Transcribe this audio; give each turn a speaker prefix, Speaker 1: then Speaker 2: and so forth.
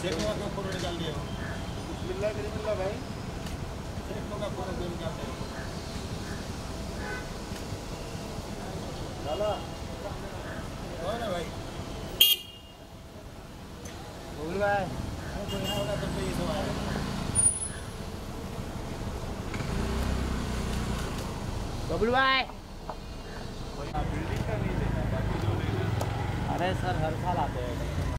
Speaker 1: शेखों का फ़ोटो निकाल दिया
Speaker 2: बिस्मिल्लाह करीमुल्लाह भाई
Speaker 1: शेखों का फ़ोटो क्यों निकालते हो
Speaker 2: डाला
Speaker 1: कौन है भाई
Speaker 2: बोल भाई
Speaker 1: कोई ना होगा तब तो ये सब आएगा
Speaker 3: बबलू भाई।
Speaker 2: बिल्डिंग
Speaker 3: अरे सर हर साल आते हैं।